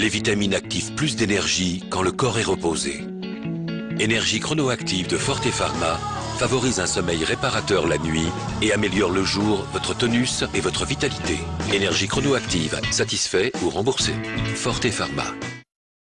Les vitamines activent plus d'énergie quand le corps est reposé. Énergie chronoactive de Forte Pharma favorise un sommeil réparateur la nuit et améliore le jour votre tonus et votre vitalité. Énergie chronoactive, satisfait ou remboursé. Forte Pharma.